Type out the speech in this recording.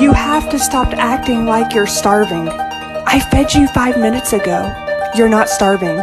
You have to stop acting like you're starving. I fed you five minutes ago. You're not starving.